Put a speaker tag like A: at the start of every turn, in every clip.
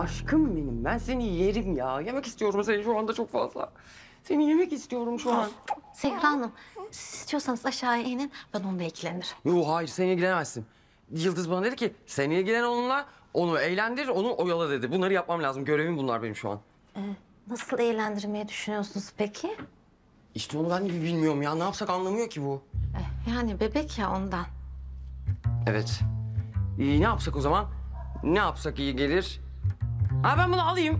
A: Aşkım benim. Ben seni yerim ya. Yemek istiyorum seni şu anda çok fazla. Seni yemek istiyorum şu an.
B: Zehra Hanım, siz istiyorsanız aşağıya inin, ben onunla ilgilenirim.
A: Yok hayır sen ilgilenemezsin. Yıldız bana dedi ki sen ilgilen onunla, onu eğlendir, onu oyala dedi. Bunları yapmam lazım. Görevim bunlar benim şu an.
B: Nasıl eğlendirmeyi düşünüyorsunuz peki?
A: İşte onu ben de bir bilmiyorum ya. Ne yapsak anlamıyor ki bu.
B: Eh, yani bebek ya ondan.
A: Evet. İyi ne yapsak o zaman? Ne yapsak iyi gelir? Ha ben bunu alayım.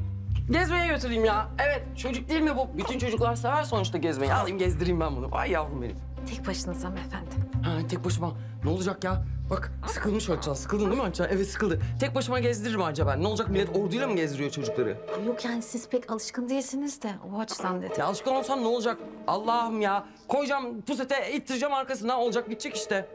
A: Gezmeye götüreyim ya. Evet çocuk değil mi bu? Bütün çocuklar sever sonuçta gezmeyi. Alayım gezdireyim ben bunu. Ay yavrum benim.
B: Tek başınıza mı efendim?
A: Ha tek başıma. Ne olacak ya? Bak sıkılmış Hatice. Sıkıldın değil mi Hatice? Evet sıkıldı. Tek başıma gezdiririm anca ben. Ne olacak millet orduyla mı gezdiriyor çocukları?
B: Yok yani siz pek alışkın değilsiniz de o açıdan dedim.
A: Ya alışkın olsam ne olacak? Allah'ım ya. Koyacağım pusete ittireceğim arkasına olacak bitecek işte.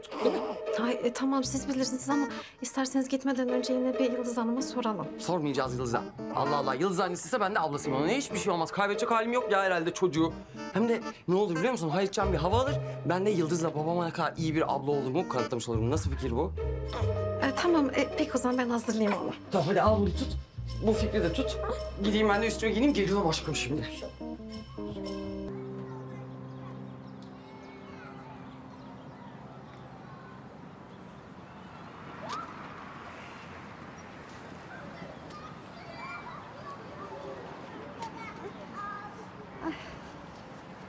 B: Ay, e, tamam siz bilirsiniz ama isterseniz gitmeden önce yine bir Yıldız Hanım'a soralım.
A: Sormayacağız Yıldız'a. Allah Allah Yıldız annesi ise ben de ablasıyım ona. Hiçbir şey olmaz. Kaybedecek halim yok ya herhalde çocuğu. Hem de ne olur biliyor musun? Halitcan bir hava alır. Ben de Yıldız'la babama ne kadar iyi bir abla olduğumu kanıtlamış olurum. Nasıl fikir bu?
B: E, tamam e, peki o zaman ben hazırlayayım onu.
A: Tamam hadi al bunu tut. Bu fikri de tut. Gideyim ben de üstüme giyineyim. Geliyorum aşkım şimdi.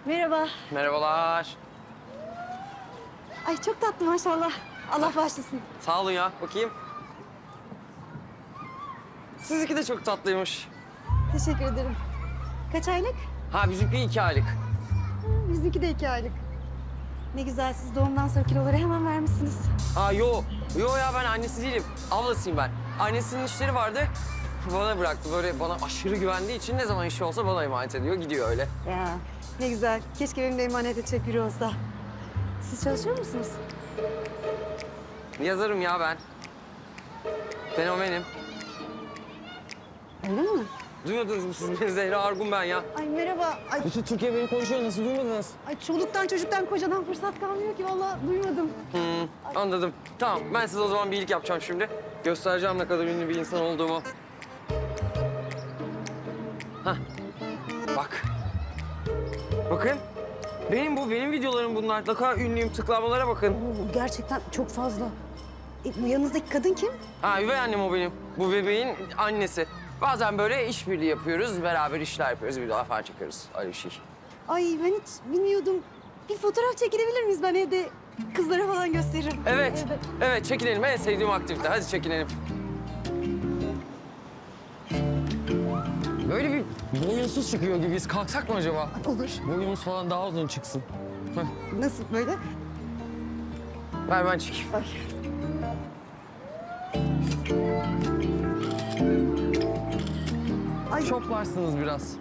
C: Merhaba.
A: Merhabalar.
C: Ay çok tatlı maşallah. Allah bağışlasın.
A: Sağ olun ya. Bakayım. Sizinki de çok tatlıymış.
C: Teşekkür ederim. Kaç aylık?
A: Ha bizimki iki aylık.
C: Bizimki de iki aylık. Ne güzel siz doğumdan sonra kiloları hemen vermişsiniz.
A: Ha yo. Yo ya ben annesi değilim. Ablasıyım ben. Annesinin işleri vardı. Bana bıraktı. Böyle bana aşırı güvendiği için ne zaman işi olsa bana emanet ediyor. Gidiyor öyle.
C: Ya ne güzel. Keşke benim de emanet edecek biri olsa. Siz çalışıyor musunuz?
A: Yazarım ya ben. Fenomenim.
C: Öyle mi?
A: Duymadınız mı siz beni? Zehra Argun ben ya.
C: Ay merhaba. Ay,
A: Bütün Türkiye beni konuşuyor. Nasıl duymadınız?
C: ay çoluktan çocuktan kocadan fırsat kalmıyor ki vallahi duymadım.
A: Hmm, anladım. Tamam ben size o zaman bir iyilik yapacağım şimdi. Göstereceğim ne kadar ünlü bir insan olduğumu. Hah. Bak. Bakın. Benim bu, benim videolarım bunlar. Kadar ünlüyüm. Tıklamalara bakın.
C: Oo, gerçekten çok fazla. E, bu yanınızdaki kadın kim?
A: Ha üvey annem o benim. Bu bebeğin annesi. Bazen böyle işbirliği yapıyoruz. Beraber işler yapıyoruz. Videolar falan çekiyoruz. Öyle bir şey.
C: Ay ben hiç bilmiyordum. Bir fotoğraf çekilebilir miyiz? Ben evde kızlara falan gösteririm.
A: Evet.
C: Evde.
A: Evet çekinelim. En sevdiğim aktivite. Hadi çekinelim. Boyunsuz çıkıyor gibiyiz. Kalksak mı acaba?
C: Olur.
A: Boyumuz falan daha uzun çıksın. Heh,
C: Nasıl böyle?
A: ver ben çekeyim.
C: Ay. Ay,
A: Çok varsınız biraz.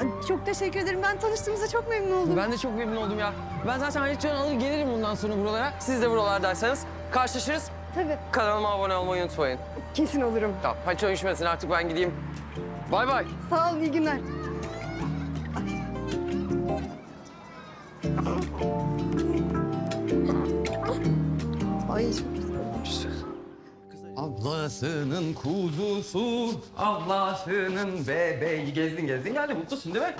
C: ay, çok teşekkür ederim. Ben tanıştığımıza çok memnun oldum.
A: Ben de çok memnun oldum ya. Ben zaten Halitcan'ı alır gelirim bundan sonra buralara. Siz de buralardaysanız karşılaşırız.
C: Tabii,
A: Kanalıma abone olmayı unutmayın.
C: kesin olurum.
A: Tamam hadi artık ben gideyim. Bay bay.
C: Sağ olun, iyi günler. Ay, ay çok güzel.
A: Ablasının kuzusu, ablasının bebeği. Gezdin gezdin geldi mutlusun değil mi?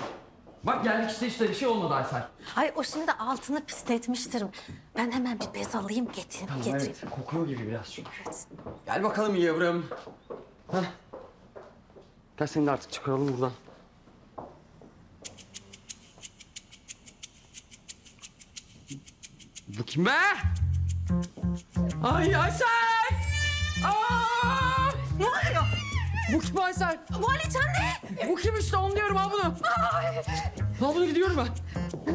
A: Bak geldik işte işte bir şey olmadı Aysel.
B: Ay o şimdi altını pisletmiştir. Ben hemen bir bez alayım getireyim. getireyim.
A: Evet, kokuyor gibi biraz çünkü.
B: Evet.
A: Gel bakalım yavrum. Hah. Gel seni de artık çıkaralım buradan. Bu kim be? Ay Aysel! Aa!
B: Ne oluyor?
A: Bu kim Aysel?
B: Bu Alican ne?
A: Bu kim işte onu diyorum al bunu. Al bunu gidiyorum ben.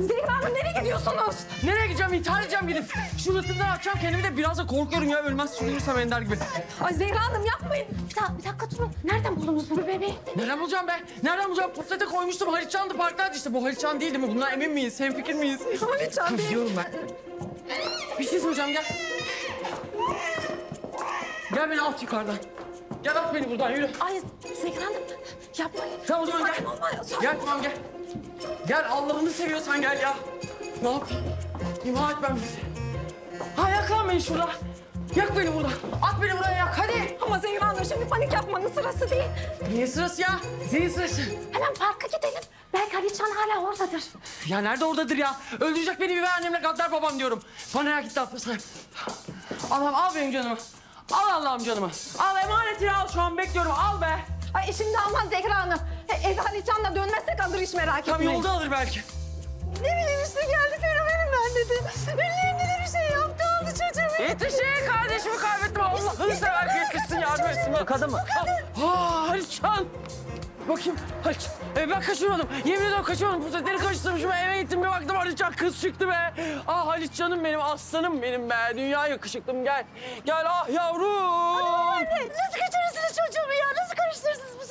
B: Zehra Hanım nereye gidiyorsunuz?
A: Nereye gideceğim? İntihar edeceğim gidip. Şu rıhtımdan atacağım kendimi de biraz da korkuyorum ya. Ölmez sürünürsem Ender gibi.
B: Ay Zehra Hanım yapmayın. Bir dakika, bir dakika durun. Nereden buldunuz bu bebeği?
A: Nereden bulacağım be? Nereden bulacağım? Pusete koymuştum. Halitcan'dı parktaydı işte. Bu Halitcan değil değil mi? Bundan emin miyiz? Hemfikir miyiz?
B: Alican değil.
A: Biliyorum ben. Bir şey söyleyeceğim gel. Gel beni at yukarıdan. Gel at beni buradan yürü.
B: Ay Zehra Hanım yapmayın.
A: Tamam o zaman gel.
B: Olma.
A: Gel tamam gel. Gel Allah'ını seviyorsan gel ya. Ne yapayım? İmha et ben bizi. Ha yakalan beni şurada. Yak beni burada. At beni buraya yak hadi.
B: Ama Zehra Hanım şimdi panik yapmanın sırası değil.
A: Niye sırası ya? Senin sırası.
B: Hemen parka gidelim. Belki Haliçhan hala oradadır.
A: Ya nerede oradadır ya? Öldürecek beni bir annemle gaddar babam diyorum. Bana ya git ne yapıyorsun? Allah'ım al benim canımı. Al Allah'ım canımı. Al emanetini al şu an bekliyorum al be.
B: Ay şimdi aman Zehra Hanım. E, ev Haliçhan'la dönmezsek alır hiç merak
A: Tam
B: etmeyin.
A: yolda alır belki.
C: Ne bileyim işte geldi fenomenim ben dedi. Ünlüyüm dedi bir şey yaptı aldı çocuğumu.
A: Yetişin kardeşimi kaybettim. Allah'ını sever yetişsin yardım etsin. bana.
D: Kadın mı?
A: Aa Haliçhan. Bakayım Haliçhan. E, ben kaçırmadım. Yemin ediyorum kaçırmadım. Bu setleri karıştırmışım. Eve gittim bir baktım Haliçhan kız çıktı be. Ah Haliçhan'ım benim aslanım benim be. Dünya yakışıklım gel. Gel ah yavrum.
C: Çocuğumu ya? Nasıl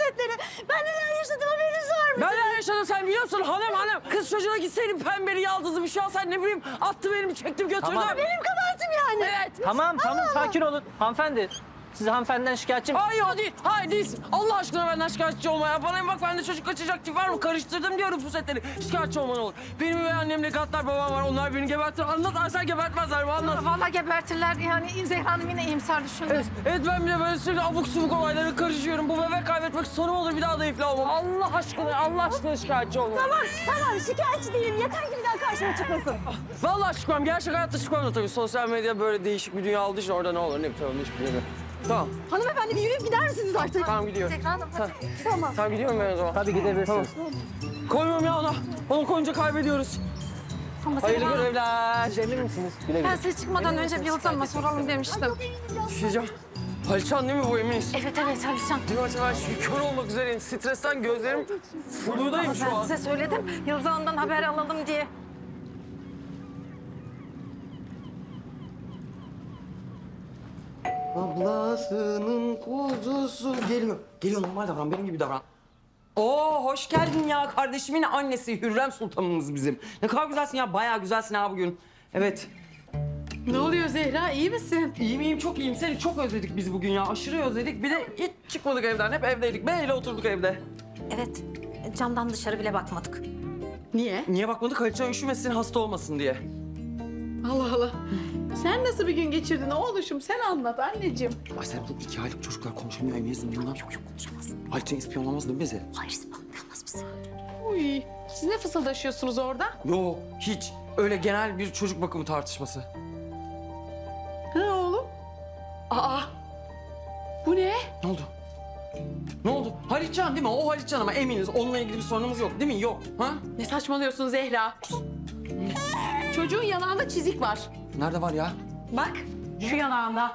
C: setleri? Ben neler yaşadım haberiniz var mı?
A: Ben ne yaşadım sen biliyorsun hanım hanım. Kız çocuğuna gitseydim pembeli yaldızlı bir şey alsaydın ne bileyim. Attı benim çektim götürdüm.
D: Tamam.
C: Benim kabahatim yani.
A: Evet.
D: Tamam tamam sakin olun. Hanımefendi. Siz hanımefendiden şikayetçi mi?
A: Hayır o değil. Hayır değilsin. Allah aşkına benden şikayetçi olma ya. Bana bak bende çocuk kaçacak tip var mı? Karıştırdım diyorum bu setleri. Şikayetçi olman olur. Benim ve annemle gaddar babam var. Onlar beni gebertir. Anlat Aysel gebertmezler mi? Anlat.
B: Vallahi gebertirler yani Zehra Hanım yine iyimser düşündü.
A: Evet, evet ben bile böyle sürekli abuk subuk olaylara karışıyorum. Bu bebek kaybetmek sonum olur bir daha da iflah olmam. Allah aşkına, Allah aşkına şikayetçi olma.
C: Tamam tamam şikayetçi değilim. Yeter ki bir daha karşıma çıkmasın.
A: Vallahi çıkmam. Gerçek hayatta çıkmam da tabii. Sosyal medya böyle değişik bir dünya olduğu için orada ne olur ne biter onu hiç bilmiyorum. Tamam,
C: Hanımefendi bir yürüyüp gider misiniz artık?
A: tamam gidiyorum.
B: Zehra Hanım hadi.
C: Tamam.
A: Tamam gidiyorum ben o zaman.
D: Tabii gidebilirsiniz.
A: Koymuyorum ya ona. Onu koyunca kaybediyoruz.
B: Ama
A: Hayırlı
B: Zehra Hanım,
A: görevler.
D: Siz emin misiniz? Güle
B: ben
D: güle.
B: siz çıkmadan önce bir Yıldız Hanım'a soralım demiştim.
A: Düşeceğim. Haliçhan değil mi bu eminiz?
B: Evet evet Haliçhan.
A: Dün acaba ben şu kör olmak üzereyim. Stresten gözlerim fludayım şu
B: Ben
A: an.
B: size söyledim Yıldız Hanım'dan haber alalım diye.
A: Ablasının kuzusu geliyor. Geliyor normal davran benim gibi davran. Oo hoş geldin ya kardeşimin annesi Hürrem Sultanımız bizim. Ne kadar güzelsin ya bayağı güzelsin ha bugün. Evet.
E: Ne oluyor Zehra iyi misin?
A: İyiyim iyiyim çok iyiyim. Seni çok özledik biz bugün ya. Aşırı özledik. Bir de hiç çıkmadık evden. Hep evdeydik. Böyle oturduk evde.
B: Evet camdan dışarı bile bakmadık.
E: Niye?
A: Niye bakmadık? Haliçhan üşümesin hasta olmasın diye.
E: Allah Allah. Sen nasıl bir gün geçirdin oğluşum? Sen anlat anneciğim.
A: Ay sen bu iki aylık çocuklar konuşamıyor emiyiz bundan. Yok yok konuşamaz. Haliçhan ispiyonlamaz değil mi bizi?
B: Hayır sıkılmaz mısın?
E: Uy. Siz ne fısıldaşıyorsunuz orada?
A: Yok hiç. Öyle genel bir çocuk bakımı tartışması.
E: Ha oğlum? Aa. Bu ne?
A: Ne oldu? Ne oldu? Halitcan değil mi? O Halitcan ama eminiz. Onunla ilgili bir sorunumuz yok değil mi? Yok. Ha?
E: Ne saçmalıyorsun Zehra? Çocuğun yanağında çizik var.
A: Nerede var ya?
E: Bak şu yanağında.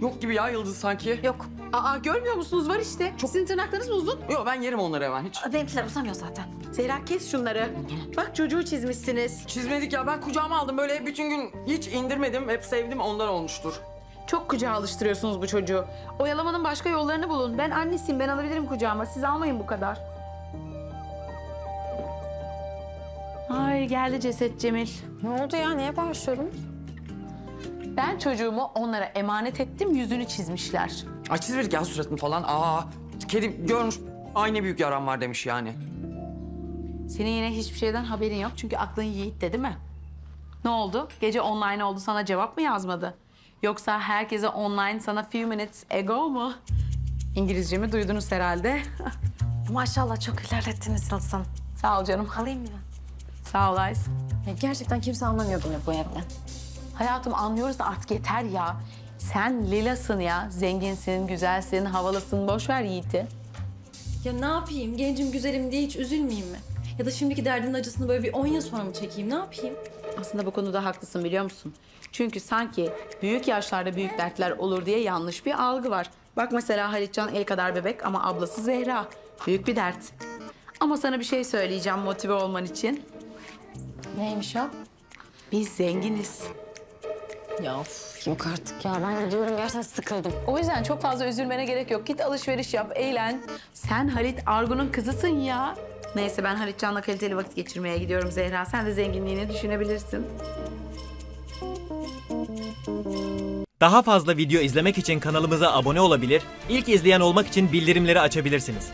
A: Yok gibi ya Yıldız sanki.
B: Yok
E: Aa görmüyor musunuz? Var işte. Sizin tırnaklarınız mı uzun?
A: Yok ben yerim onları hemen hiç.
B: benimkiler uzamıyor zaten.
E: Zehra kes şunları. Bak çocuğu çizmişsiniz.
A: Çizmedik ya ben kucağıma aldım böyle bütün gün hiç indirmedim. Hep sevdim ondan olmuştur.
E: Çok kucağa alıştırıyorsunuz bu çocuğu. Oyalamanın başka yollarını bulun. Ben annesiyim, ben alabilirim kucağıma. Siz almayın bu kadar. Ay geldi ceset Cemil.
B: Ne oldu ya niye bağırışıyorum?
E: Ben çocuğumu onlara emanet ettim, yüzünü çizmişler.
A: Ay çizmedik ya suratını falan. Aa kedi görmüş aynı büyük yaram var demiş yani.
E: Senin yine hiçbir şeyden haberin yok çünkü aklın Yiğit'te değil mi? Ne oldu? Gece online oldu sana cevap mı yazmadı? Yoksa herkese online sana few minutes ago mu? İngilizcemi duydunuz herhalde.
B: Maşallah çok ilerlettiniz Hanım.
E: Sağ ol canım.
B: Alayım mı?
E: Sağ ol.
B: Ya gerçekten kimse anlamıyor bunu bu evde.
E: Hayatım anlıyoruz da artık yeter ya. Sen Lila'sın ya. Zenginsin, güzelsin, havalısın. Boş ver Yiğit'i.
F: Ya ne yapayım? Gencim güzelim diye hiç üzülmeyeyim mi? Ya da şimdiki derdin acısını böyle bir 10 yıl sonra mı çekeyim? Ne yapayım?
E: Aslında bu konuda haklısın biliyor musun? Çünkü sanki büyük yaşlarda büyük dertler olur diye yanlış bir algı var. Bak mesela Halitcan el kadar bebek ama ablası Zehra. Büyük bir dert. Ama sana bir şey söyleyeceğim motive olman için.
B: Neymiş o?
E: Biz zenginiz.
B: Ya yok artık ya ben gidiyorum gerçekten sıkıldım.
E: O yüzden çok fazla üzülmene gerek yok. Git alışveriş yap, eğlen. Sen Halit Argun'un kızısın ya. Neyse ben Halitcan'la kaliteli vakit geçirmeye gidiyorum Zehra. Sen de zenginliğini düşünebilirsin.
G: Daha fazla video izlemek için kanalımıza abone olabilir, ilk izleyen olmak için bildirimleri açabilirsiniz.